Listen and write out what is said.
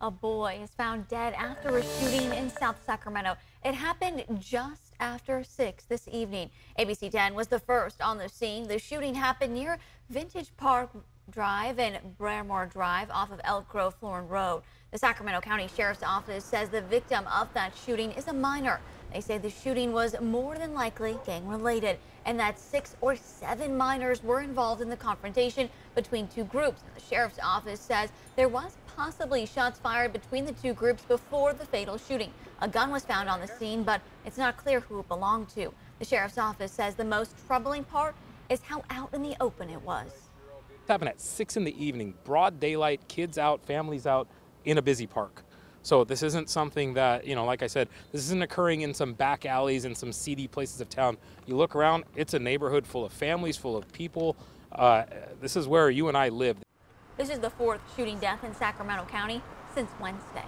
A boy is found dead after a shooting in South Sacramento. It happened just after 6 this evening. ABC 10 was the first on the scene. The shooting happened near Vintage Park Drive and Brermore Drive off of Elk Grove Florin Road. The Sacramento County Sheriff's Office says the victim of that shooting is a minor. They say the shooting was more than likely gang related and that six or seven minors were involved in the confrontation between two groups. The sheriff's office says there was possibly shots fired between the two groups before the fatal shooting. A gun was found on the scene, but it's not clear who it belonged to. The sheriff's office says the most troubling part is how out in the open it was. It happened at 6 in the evening, broad daylight, kids out, families out in a busy park. So this isn't something that, you know, like I said, this isn't occurring in some back alleys in some seedy places of town. You look around, it's a neighborhood full of families, full of people. Uh, this is where you and I live. This is the fourth shooting death in Sacramento County since Wednesday.